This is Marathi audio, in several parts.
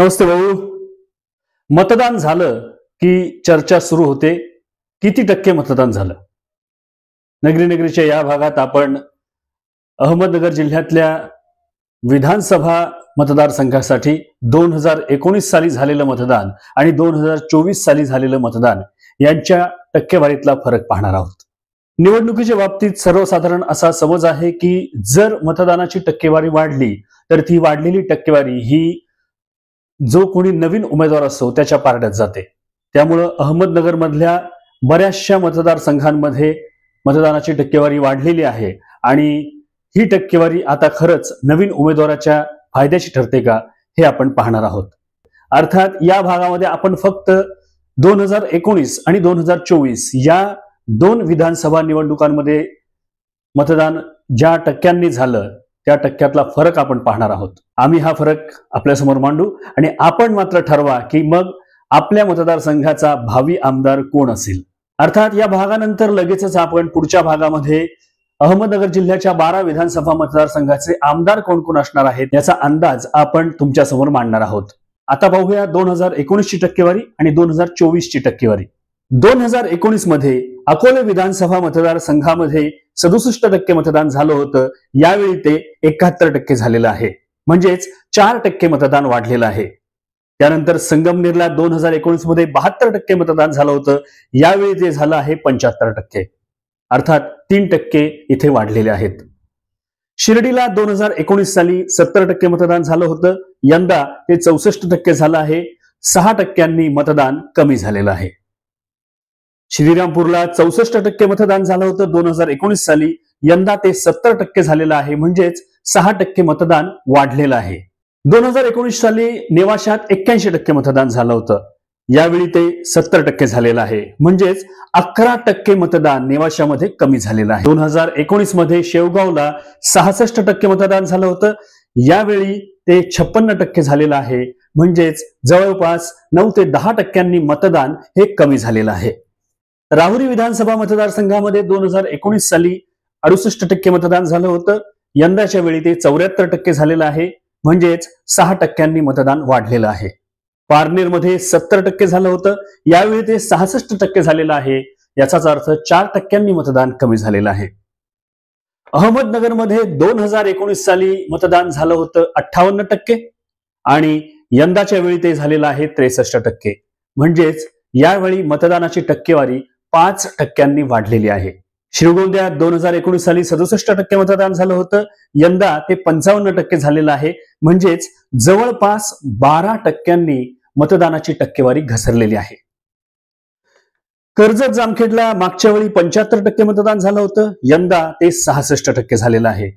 नमस्ते भाऊ. मतदान झालं की चर्चा सुरू होते. किती टक्के मतदान झालं? नगरी नगरीच्या या भागात आपण अहमदनगर जिल्ह्यातल्या विधानसभा मतदारसंघासाठी दोन हजार एकोणीस साली झालेलं मतदान आणि दोन हजार चोवीस साली झालेलं मतदान यांच्या टक्केवारीतला फरक पाहणार आहोत. निवडणुकीच्या बाबतीत सर्वसाधारण असा समज आहे की जर मतदानाची टक्केवारी वाढली तर ती वाढलेली टक्केवारी ही जो कोणी नवीन उमेदवार असतो त्याच्या पारड्यात जाते. त्यामुळं अहमदनगरमधल्या बऱ्याचशा मतदारसंघांमध्ये मतदानाची टक्केवारी वाढलेली आहे. आणि ही टक्केवारी आता खरंच नवीन उमेदवाराच्या फायद्याची ठरते का हे आपण पाहणार आहोत. अर्थात या भागामध्ये आपण फक्त दोन हजार एकोणीस आणि दोन हजार चोवीस या दोन विधानसभा निवडणुकांमध्ये मतदान ज्या टक्क्यांनी झालं त्या टक्क्यातला फरक आपण पाहणार आहोत. आम्ही हा फरक आपल्यासमोर मांडू आणि आपण मात्र ठरवा की मग आपल्या मतदारसंघाचा भावी आमदार कोण असेल? अर्थात या भागानंतर लगेचच आपण पुढच्या भागामध्ये अहमदनगर जिल्ह्याच्या बारा विधानसभा मतदारसंघाचे आमदार कोण कोण असणार आहेत याचा अंदाज आपण तुमच्यासमोर मांडणार आहोत. आता पाहूया दोन हजार एकोणीसची टक्केवारी आणि दोन हजार चोवीसची टक्केवारी. दोन हजार एकोणीसमध्ये अकोले विधानसभा मतदारसंघामध्ये सदुसष्ट टक्के मतदान झालं होतं. यावेळी ते एकाहत्तर टक्के झालेलं आहे. म्हणजेच चार टक्के मतदान वाढलेलं आहे. त्यानंतर संगमनेरला दोन हजार एकोणीसमध्ये बहात्तर टक्के मतदान झालं होतं. यावेळी ते झालं आहे पंच्याहत्तर टक्के. अर्थात तीन टक्के इथे वाढलेले आहेत. शिर्डीला दोन हजार एकोणीस साली सत्तर टक्के मतदान झालं होतं. यंदा ते चौसष्ट टक्के झालं आहे. सहा टक्क्यांनी मतदान कमी झालेलं आहे. श्रीरामपूरला चौसष्ट टक्के मतदान झालं होतं दोन हजार एकोणीस साली. यंदा ते सत्तर टक्के झालेलं आहे. म्हणजेच सहा टक्के मतदान वाढलेलं आहे. दोन हजार एकोणीस साली नेवाशात एक्क्याऐंशी टक्के मतदान झालं होतं. यावेळी ते सत्तर टक्के झालेलं आहे. म्हणजेच अकरा टक्के मतदान नेवाशामध्ये कमी झालेलं आहे. दोन हजार एकोणीसमध्ये शेवगावला सहासष्ट टक्के मतदान झालं होतं. यावेळी ते छप्पन्न टक्के झालेलं आहे. म्हणजेच जवळपास नऊ ते दहा टक्क्यांनी मतदान हे कमी झालेलं आहे. राहुरी विधानसभा मतदारसंघामध्ये दोन हजार एकोणीस साली अडुसष्ट टक्के मतदान झालं होतं. यंदाच्या वेळी ते चौऱ्याहत्तर टक्के झालेलं आहे. म्हणजेच सहा टक्क्यांनी मतदान वाढलेलं आहे. पारनेरमध्ये सत्तर टक्के झालं होतं. यावेळी ते सहासष्ट टक्के झालेलं आहे. याचाच अर्थ चार टक्क्यांनी मतदान कमी झालेलं आहे. अहमदनगरमध्ये दोन हजार एकोणीस साली मतदान झालं होतं अठ्ठावन्न टक्के आणि यंदाच्या वेळी ते झालेलं आहे त्रेसष्ट टक्के. म्हणजेच यावेळी मतदानाची टक्केवारी पाच टक्क्यांनी वाढलेली आहे. श्रीगोंद्यात दोन हजार एकोणीस साली सदुसष्ट टक्के मतदान झालं होतं. यंदा ते पंचावन्न टक्के झालेलं आहे. म्हणजेच जवळपास बारा टक्क्यांनी मतदानाची टक्केवारी घसरलेली आहे. कर्जत जामखेडला मागच्या वेळी पंच्याहत्तर टक्के मतदान झालं होतं. यंदा ते सहासष्ट टक्के झालेलं आहे.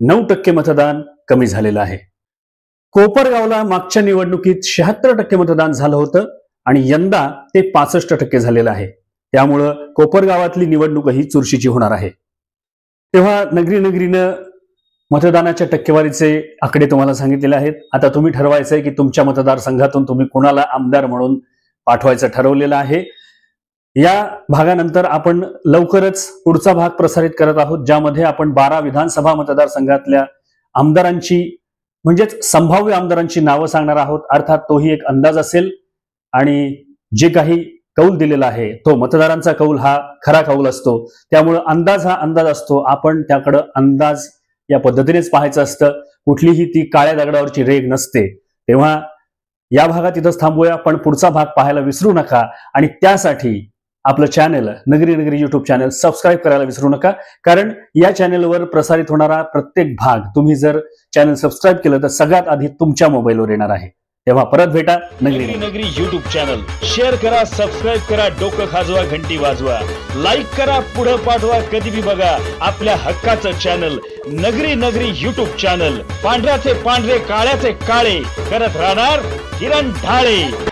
नऊ टक्के मतदान कमी झालेलं आहे. कोपरगावला मागच्या निवडणुकीत शहात्तर टक्के मतदान झालं होतं आणि यंदा ते पासष्ट टक्के झालेलं आहे. त्यामुळं कोपरगावातली निवडणूक ही चुरशीची होणार आहे. तेव्हा नगरी नगरीनं मतदानाच्या टक्केवारीचे आकडे तुम्हाला सांगितलेले आहेत. आता तुम्ही ठरवायचं आहे की तुमच्या मतदारसंघातून तुम्ही कोणाला आमदार म्हणून पाठवायचं ठरवलेलं आहे. या भागानंतर आपण लवकरच पुढचा भाग प्रसारित करत आहोत ज्यामध्ये आपण बारा विधानसभा मतदारसंघातल्या आमदारांची म्हणजेच संभाव्य आमदारांची नावं सांगणार आहोत. अर्थात तोही एक अंदाज असेल आणि जे काही कौल दिलेला आहे. तो मतदारांचा कौल हा खरा कौल असतो. त्यामुळं अंदाज हा अंदाज असतो. आपण त्याकडं अंदाज या पद्धतीनेच पाहायचं असतं. कुठलीही ती काळ्या दगडावरची रेग नसते. तेव्हा या भागात इथंच थांबूया. पण पुढचा भाग पाहायला विसरू नका. आणि त्यासाठी आपलं चॅनल नगरी नगरी युट्यूब चॅनल सबस्क्राईब करायला विसरू नका. कारण या चॅनलवर प्रसारित होणारा प्रत्येक भाग तुम्ही जर चॅनल सबस्क्राईब केलं तर सगळ्यात आधी तुमच्या मोबाईलवर येणार आहे. तेव्हा परत भेटा नगरी नगरी नगरी. युट्यूब चॅनल शेअर करा सबस्क्राईब करा डोकं खाजवा घंटी वाजवा. लाईक करा पुढं पाठवा कधी बी बघा आपल्या हक्काचं चॅनल नगरी नगरी युट्यूब चॅनल पांढऱ्याचे पांढरे काळ्याचे काळे. करत राहणार किरण ढाळे.